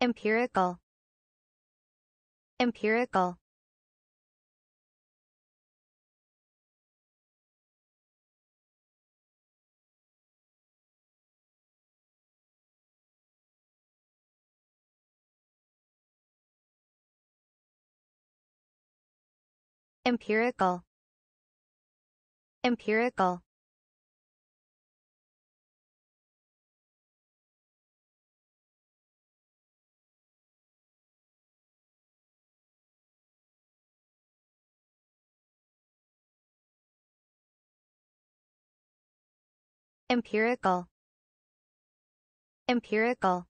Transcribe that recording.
empirical empirical empirical empirical empirical. Empirical